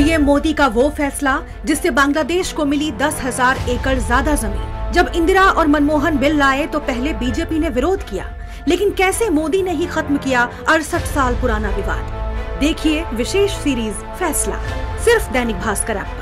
PM Modi का वो फैसला, जिससे बांग्लादेश को मिली दस हज़ार एकड़ ज़्यादा ज़मीन। जब इंदिरा और मनमोहन बिल लाए तो पहले बीजेपी ने विरोध किया। लेकिन कैसे मोदी ने ही खत्म किया अड़सठ साल पुराना विवाद? देखिए विशेष सीरीज़ फैसला, सिर्फ़ दैनिक भास्कर ऐप